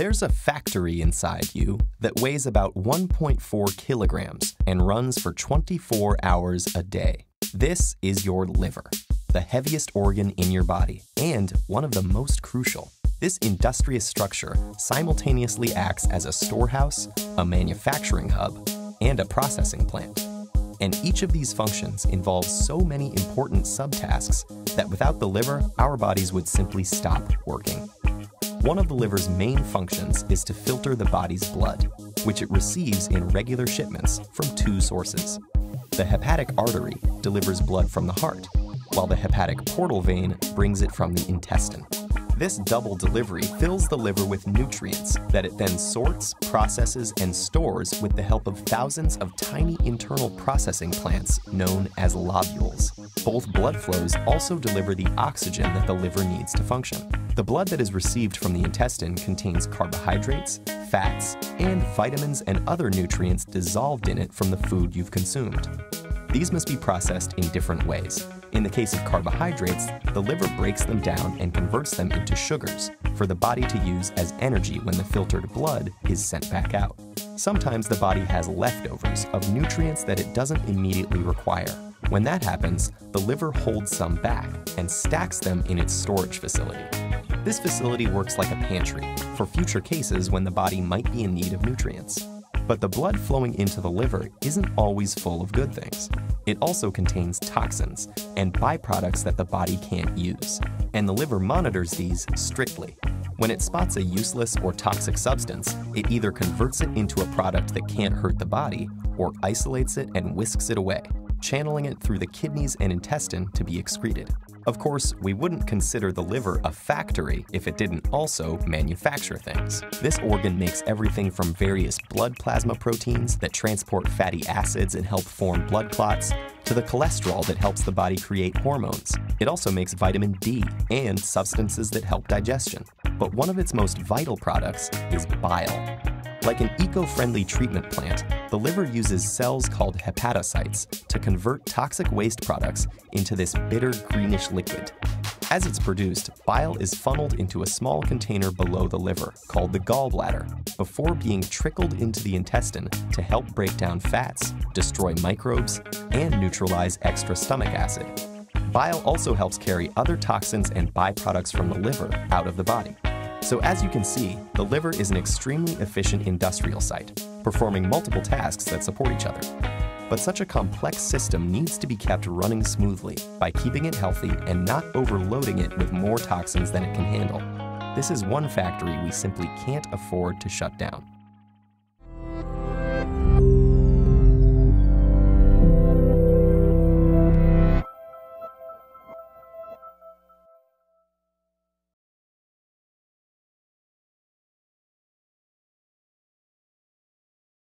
There's a factory inside you that weighs about 1.4 kilograms and runs for 24 hours a day. This is your liver, the heaviest organ in your body and one of the most crucial. This industrious structure simultaneously acts as a storehouse, a manufacturing hub, and a processing plant. And each of these functions involves so many important subtasks that without the liver, our bodies would simply stop working. One of the liver's main functions is to filter the body's blood, which it receives in regular shipments from two sources. The hepatic artery delivers blood from the heart, while the hepatic portal vein brings it from the intestine. This double delivery fills the liver with nutrients that it then sorts, processes, and stores with the help of thousands of tiny internal processing plants known as lobules. Both blood flows also deliver the oxygen that the liver needs to function. The blood that is received from the intestine contains carbohydrates, fats, and vitamins and other nutrients dissolved in it from the food you've consumed. These must be processed in different ways. In the case of carbohydrates, the liver breaks them down and converts them into sugars for the body to use as energy when the filtered blood is sent back out. Sometimes the body has leftovers of nutrients that it doesn't immediately require. When that happens, the liver holds some back and stacks them in its storage facility. This facility works like a pantry for future cases when the body might be in need of nutrients. But the blood flowing into the liver isn't always full of good things. It also contains toxins and byproducts that the body can't use, and the liver monitors these strictly. When it spots a useless or toxic substance, it either converts it into a product that can't hurt the body or isolates it and whisks it away, channeling it through the kidneys and intestine to be excreted. Of course, we wouldn't consider the liver a factory if it didn't also manufacture things. This organ makes everything from various blood plasma proteins that transport fatty acids and help form blood clots, to the cholesterol that helps the body create hormones. It also makes vitamin D and substances that help digestion. But one of its most vital products is bile. Like an eco-friendly treatment plant, the liver uses cells called hepatocytes to convert toxic waste products into this bitter greenish liquid. As it's produced, bile is funneled into a small container below the liver, called the gallbladder, before being trickled into the intestine to help break down fats, destroy microbes, and neutralize extra stomach acid. Bile also helps carry other toxins and byproducts from the liver out of the body. So as you can see, the liver is an extremely efficient industrial site, performing multiple tasks that support each other. But such a complex system needs to be kept running smoothly by keeping it healthy and not overloading it with more toxins than it can handle. This is one factory we simply can't afford to shut down.